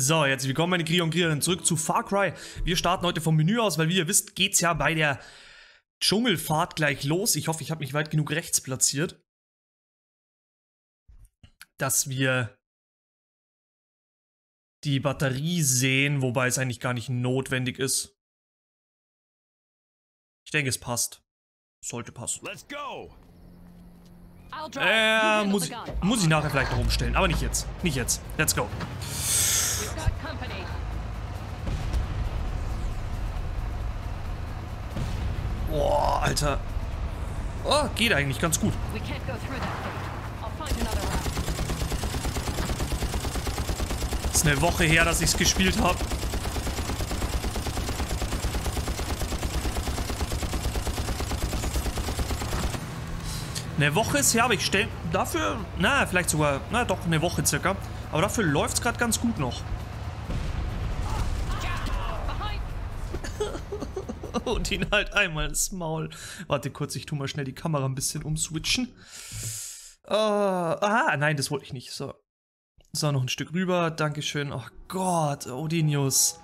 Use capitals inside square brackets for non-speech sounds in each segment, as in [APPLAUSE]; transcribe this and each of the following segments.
So, jetzt willkommen meine Krieger und Kriegerinnen zurück zu Far Cry. Wir starten heute vom Menü aus, weil wie ihr wisst, geht's ja bei der Dschungelfahrt gleich los. Ich hoffe, ich habe mich weit genug rechts platziert. Dass wir die Batterie sehen, wobei es eigentlich gar nicht notwendig ist. Ich denke, es passt. Sollte passen. Let's go. Äh, muss, ich- muss ich nachher vielleicht noch umstellen, aber nicht jetzt. Nicht jetzt. Let's go. Boah, Alter. Oh, geht eigentlich ganz gut. Ist eine Woche her, dass ich es gespielt habe. Eine Woche ist her, aber ich stelle dafür, na, vielleicht sogar, na doch, eine Woche circa. Aber dafür läuft es gerade ganz gut noch. [LAUGHS] Und ihn halt einmal ins Maul. Warte kurz, ich tu mal schnell die Kamera ein bisschen umswitchen. Uh, ah, nein, das wollte ich nicht. So. So, noch ein Stück rüber. Dankeschön. Oh Gott, Odinius.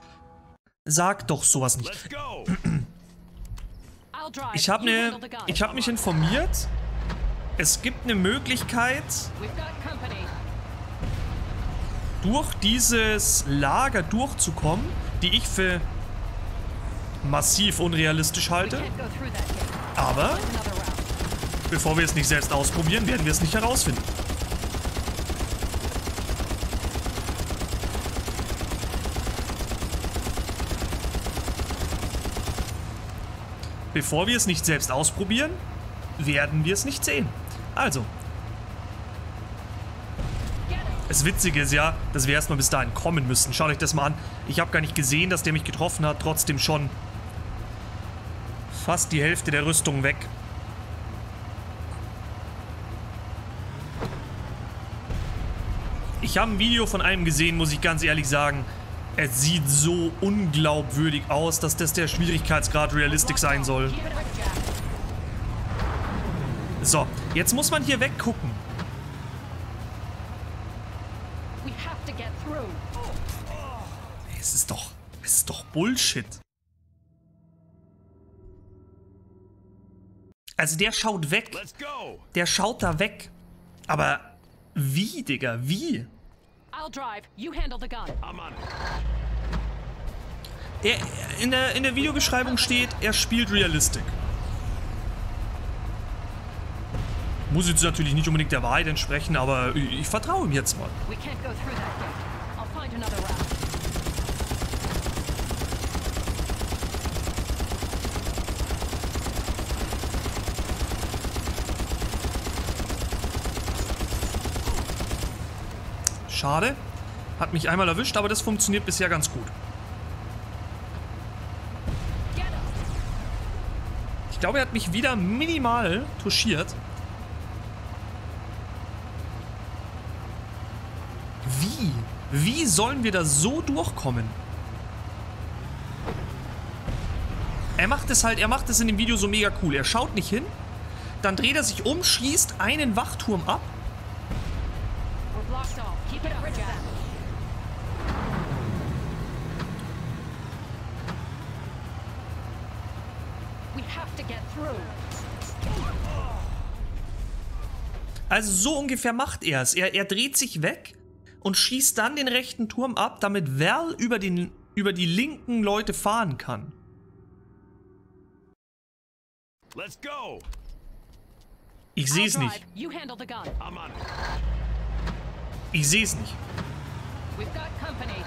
Sag doch sowas nicht. [CLEARS THROAT] Ich habe ne, ich habe mich informiert. Es gibt eine Möglichkeit, durch dieses Lager durchzukommen, die ich für massiv unrealistisch halte. Aber bevor wir es nicht selbst ausprobieren, werden wir es nicht herausfinden. Bevor wir es nicht selbst ausprobieren, werden wir es nicht sehen. Also, das Witzige ist ja, dass wir erstmal bis dahin kommen müssen. Schaut euch das mal an. Ich habe gar nicht gesehen, dass der mich getroffen hat. Trotzdem schon fast die Hälfte der Rüstung weg. Ich habe ein Video von einem gesehen, muss ich ganz ehrlich sagen. Es sieht so unglaubwürdig aus, dass das der Schwierigkeitsgrad Realistic sein soll. So, jetzt muss man hier weggucken. Es ist doch, es ist doch Bullshit. Also der schaut weg. Der schaut da weg. Aber wie, Digga, wie? I'll drive. You handle the gun. I'm on it. Er, in, der, in der Videobeschreibung steht, er spielt Realistic. Muss jetzt natürlich nicht unbedingt der Wahrheit entsprechen, aber ich, ich vertraue ihm jetzt mal. We can't go through that gate. I'll find another route. Schade. Hat mich einmal erwischt, aber das funktioniert bisher ganz gut. Ich glaube, er hat mich wieder minimal touchiert. Wie? Wie sollen wir da so durchkommen? Er macht es halt, er macht es in dem Video so mega cool. Er schaut nicht hin, dann dreht er sich um, schießt einen Wachturm ab Also so ungefähr macht er es. Er, er dreht sich weg und schießt dann den rechten Turm ab, damit Val über, den, über die linken Leute fahren kann. Let's go. Ich sehe es nicht. drive. You handle the gun. I'm on it. Ich sehe es nicht. We've got company.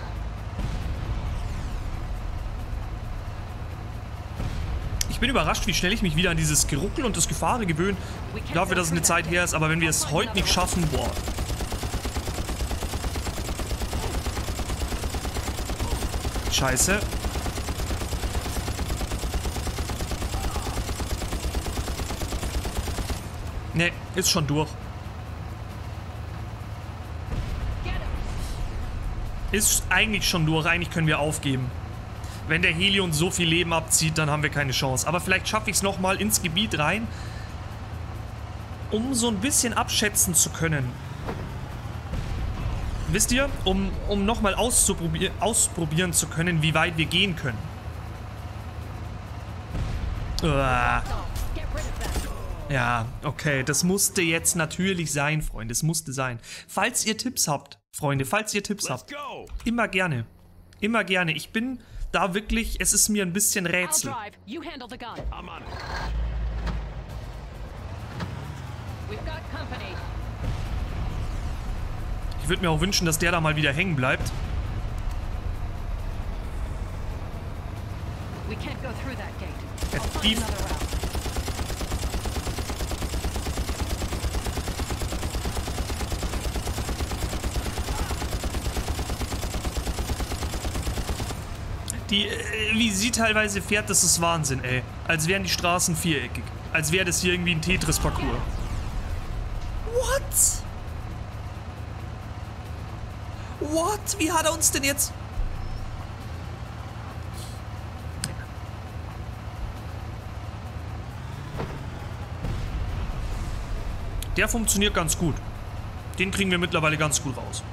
Ich bin überrascht, wie schnell ich mich wieder an dieses Geruckel und das Gefahre gewöhne. Dafür, dass es eine Zeit her ist, aber wenn wir es heute nicht schaffen, boah. Scheiße. Ne, ist schon durch. Ist eigentlich schon durch. Eigentlich können wir aufgeben. Wenn der Helion so viel Leben abzieht, dann haben wir keine Chance. Aber vielleicht schaffe ich es nochmal ins Gebiet rein, um so ein bisschen abschätzen zu können. wisst ihr, um, um nochmal auszuprobier ausprobieren zu können, wie weit wir gehen können. Uah. That. Ja, okay, das musste jetzt natürlich sein, Freunde, es musste sein. Falls ihr Tipps habt, Freunde, falls ihr Tipps habt, immer gerne. Immer gerne. Ich bin da wirklich, es ist mir ein bisschen Rätsel. company. Ich würde mir auch wünschen, dass der da mal wieder hängen bleibt. We can't go through that gate. Ja, I'll find die- another route. Die, äh, wie sie teilweise fährt, das ist Wahnsinn, ey. Als wären die Straßen viereckig. Als wäre das hier irgendwie ein Tetris-Parcours. What? What? Wie hat er uns denn jetzt... Der funktioniert ganz gut. Den kriegen wir mittlerweile ganz gut raus.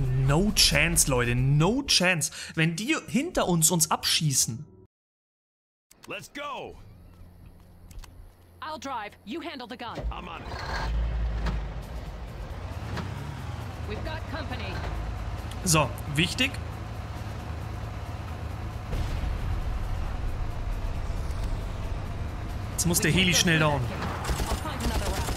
No chance, Leute. No chance. Wenn die hinter uns uns abschießen. Let's go. I'll drive. You handle the gun. I'm on it. We've got company. So, wichtig. Jetzt muss der Heli schnell down. I'll find another route.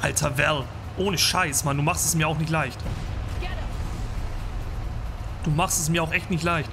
Alter Val. Ohne Scheiß, Mann. Du machst es mir auch nicht leicht. Du machst es mir auch echt nicht leicht.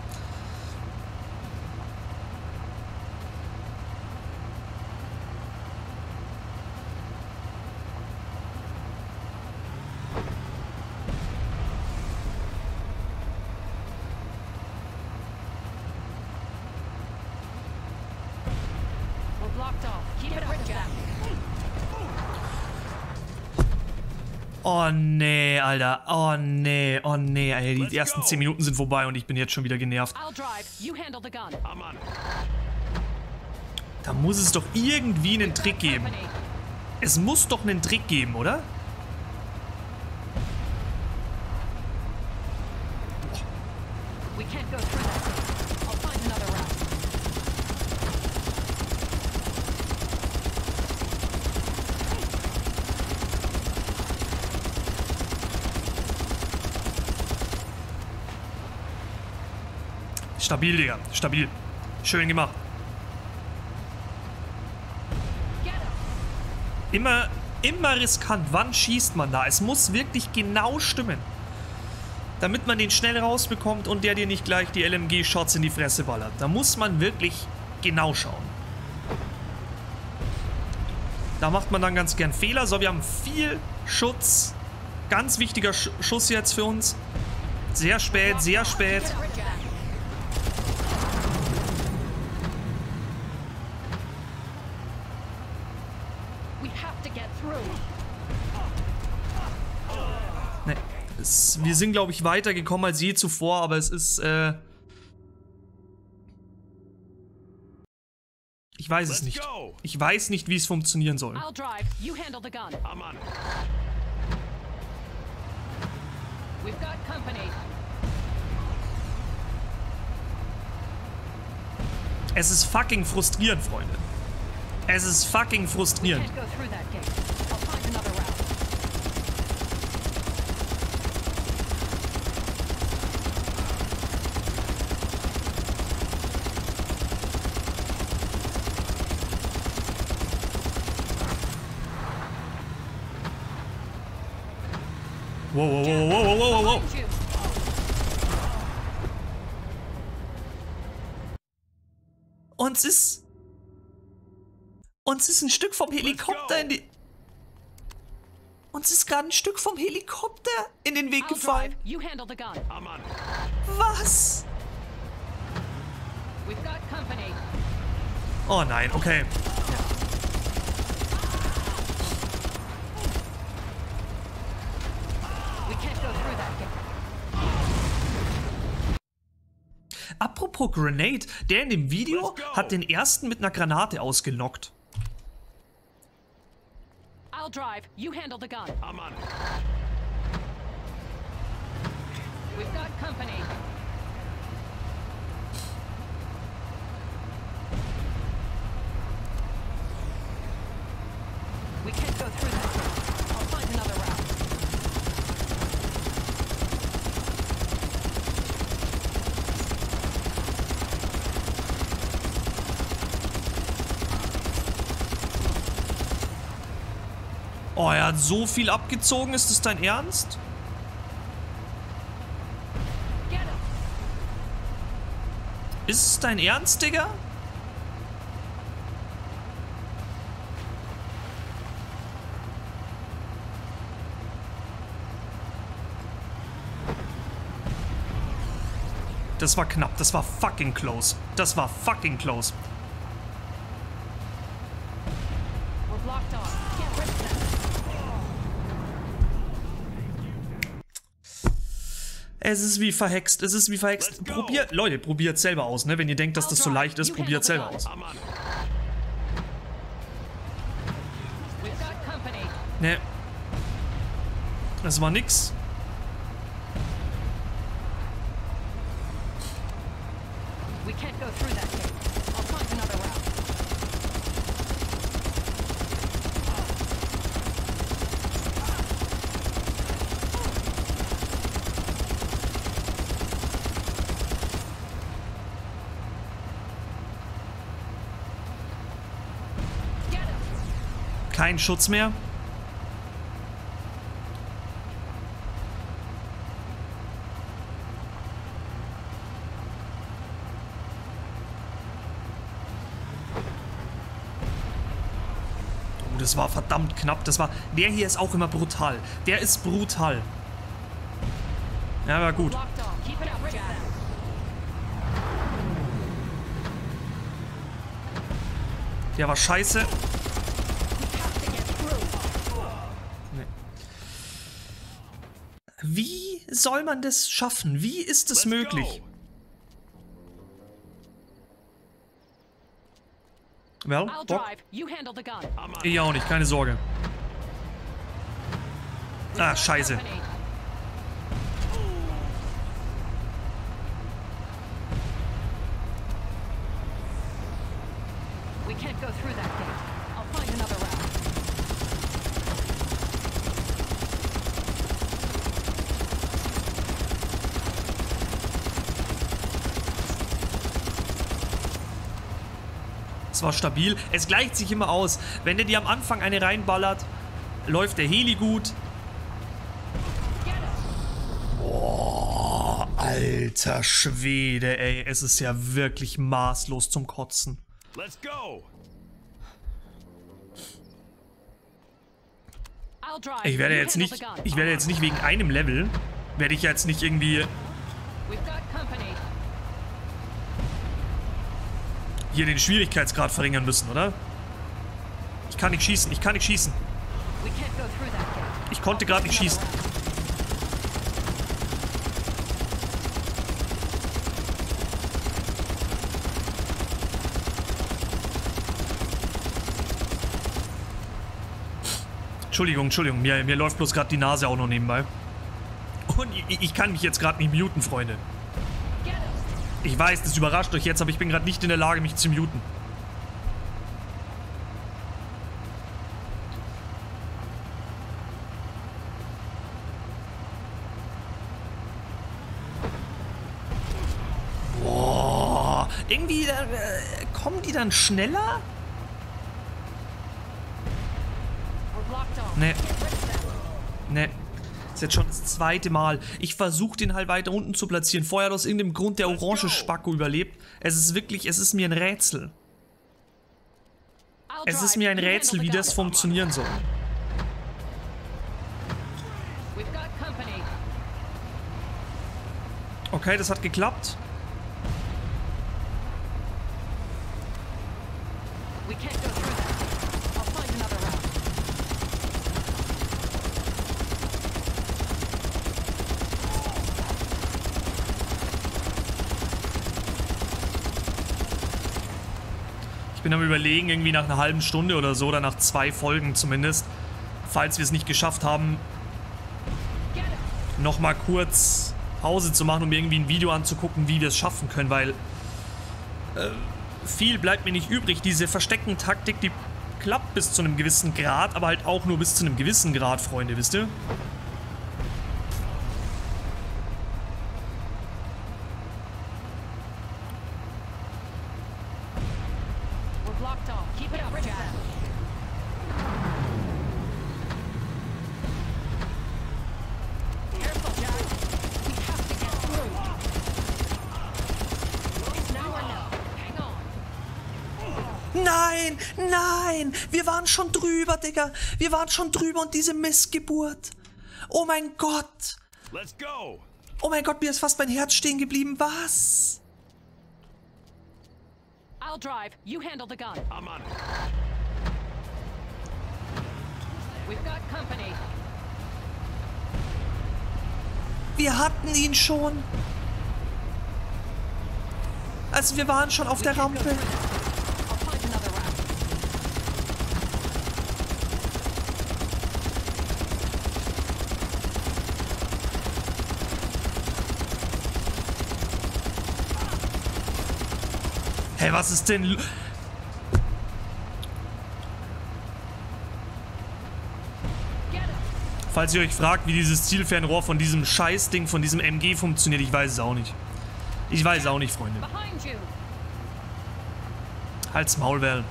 Oh nee, Alter. Oh nee, oh nee. Ey, die Let's ersten go. 10 Minuten sind vorbei und ich bin jetzt schon wieder genervt. It. Da muss es doch irgendwie einen Trick geben. Es muss doch einen Trick geben, oder? We can't go through that gate. I'll find another route. Stabil, Digga. Stabil. Schön gemacht. Immer, immer riskant. Wann schießt man da? Es muss wirklich genau stimmen. Damit man den schnell rausbekommt und der dir nicht gleich die LMG-Shots in die Fresse ballert. Da muss man wirklich genau schauen. Da macht man dann ganz gern Fehler. So, wir haben viel Schutz. Ganz wichtiger Sch Schuss jetzt für uns. Sehr spät, sehr spät. Get rid, Jack. We have to get through. Nee. Es, wir sind, glaube ich, weitergekommen als je zuvor, aber es ist, äh. Ich weiß es nicht. Ich weiß nicht, wie es funktionieren soll. We've got company. Es ist fucking frustrierend, Freunde. Es ist fucking frustrierend. Can't go through that gate. I'll find another route. Wow, wow, wow, wow, wow, wow, wow. Find you. Uns ist. Uns ist ein Stück vom Helikopter in die. Uns ist gerade ein Stück vom Helikopter in den Weg gefallen. Was? Oh nein, okay. We can't go through that gate. Apropos Grenade, der in dem Video hat den ersten mit einer Granate ausgenockt. I'll drive. You handle the gun. I'm on. We've got company. We can't go through that gate. I'll find another route. Oh, er hat so viel abgezogen, ist das dein Ernst? Ist es dein Ernst, Digga? Das war knapp, das war fucking close. Das war fucking close. Es ist wie verhext, es ist wie verhext. Probiert, Leute, probiert selber aus, ne? Wenn ihr denkt, dass das so leicht ist, probiert selber aus. Ne. Das war nix. We can't go through that gate. I'll find another route. Get him. Kein Schutz mehr. Oh, das war verdammt knapp. Das war. Der hier ist auch immer brutal. Der ist brutal. Ja, war gut. Der war scheiße. Soll man das schaffen? Wie ist es möglich? go. Well, Bock? Ich auch nicht, keine Sorge. Ah, scheiße. company. We can't go through that gate. I'll find another route. Es war stabil. Es gleicht sich immer aus. Wenn der dir am Anfang eine reinballert, läuft der Heli gut. Him. Alter Schwede, ey. Es ist ja wirklich maßlos zum Kotzen. Let's go. Ich werde jetzt nicht, ich werde jetzt nicht wegen einem Level, werde ich jetzt nicht irgendwie hier den Schwierigkeitsgrad verringern müssen, oder? Ich kann nicht schießen, ich kann nicht schießen. Ich konnte gerade nicht schießen. Entschuldigung, Entschuldigung, mir, mir läuft bloß gerade die Nase auch noch nebenbei. Und ich, ich kann mich jetzt gerade nicht muten, Freunde. Ich weiß, das überrascht euch jetzt, aber ich bin gerade nicht in der Lage, mich zu muten. Boah, irgendwie äh, kommen die dann schneller? Off. Nee. Ist jetzt schon das zweite Mal. Ich versuche den halt weiter unten zu platzieren. Vorher aus irgendeinem Grund der orange Spacko überlebt. Es ist wirklich, es ist mir ein Rätsel. Es ist mir ein Rätsel, wie das funktionieren soll. Okay, das hat geklappt. Bin am überlegen, irgendwie nach einer halben Stunde oder so, oder nach zwei Folgen zumindest, falls wir es nicht geschafft haben, nochmal kurz Pause zu machen, um irgendwie ein Video anzugucken, wie wir es schaffen können, weil äh, viel bleibt mir nicht übrig. Diese Verstecken-Taktik, die klappt bis zu einem gewissen Grad, aber halt auch nur bis zu einem gewissen Grad, Freunde, wisst ihr? Waren schon drüber, Digga. Wir waren schon drüber und diese Missgeburt. Oh mein Gott. Let's go. Oh mein Gott, mir ist fast mein Herz stehen geblieben. Was? I'll drive. You handle the gun. I'm on it. We've got company. Wir hatten ihn schon. Also wir waren schon auf der Rampe. I'll find another route. Hä, was ist denn... Falls ihr euch fragt, wie dieses Zielfernrohr von diesem Scheißding, von diesem MG funktioniert, ich weiß es auch nicht. Ich weiß es auch nicht, Freunde. Halt's Maul, Val.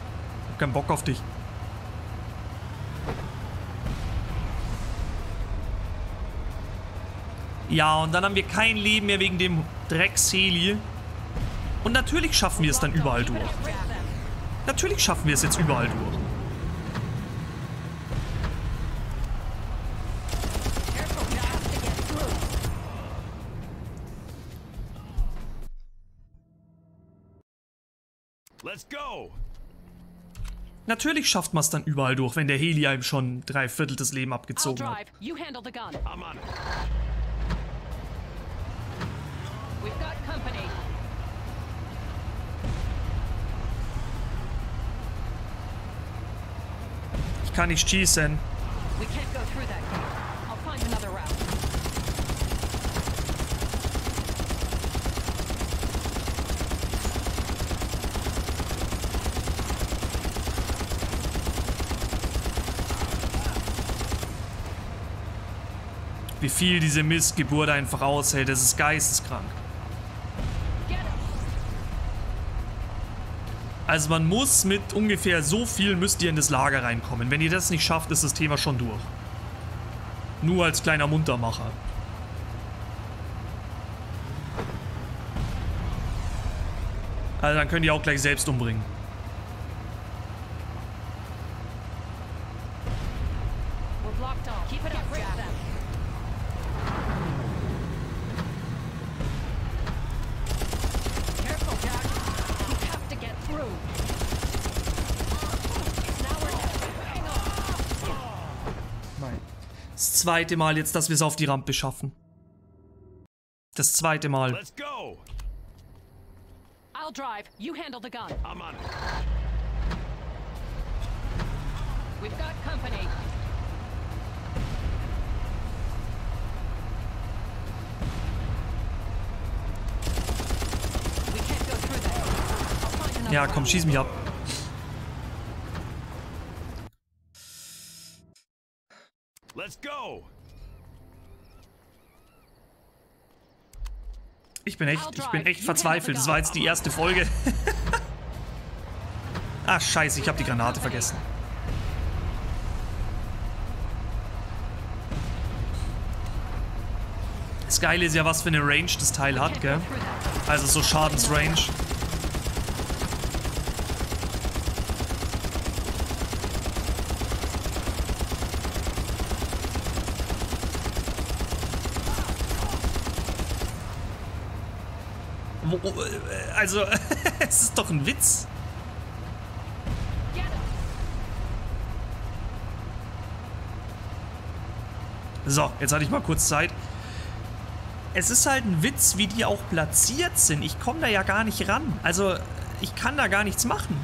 Hab keinen Bock auf dich. Ja, und dann haben wir kein Leben mehr wegen dem Drecksheli. Und natürlich schaffen wir es dann überall durch. Natürlich schaffen wir es jetzt überall durch. Natürlich schafft man es dann überall durch, wenn der Heli einem schon drei Viertel des Leben I'll abgezogen hat. drive. You handle the gun. I'm on it. We've got company. Ich kann nicht schießen. Wie viel diese Missgeburt einfach aushält, das ist geisteskrank. Also man muss mit ungefähr so viel müsst ihr in das Lager reinkommen. Wenn ihr das nicht schafft, ist das Thema schon durch. Nur als kleiner Muntermacher. Also dann könnt ihr auch gleich selbst umbringen. Zweite Mal jetzt, dass wir es auf die Rampe schaffen. Das zweite Mal. Let's go. I'll drive. You handle the gun. I'm on it. We've got company. We can't go through that. I'll find another Ja, komm, schieß mich ab. Let's go. Ich bin echt, ich bin echt verzweifelt. Das war jetzt die erste Folge. Ach, [LAUGHS] scheiße, ich habe die Granate vergessen. Das Geile ist ja, was für eine Range das Teil hat, gell? Also so Schadensrange. Wo, äh, also, [LAUGHS] es ist doch ein Witz. So, jetzt hatte ich mal kurz Zeit. Es ist halt ein Witz, wie die auch platziert sind. Ich komme da ja gar nicht ran. Also, ich kann da gar nichts machen.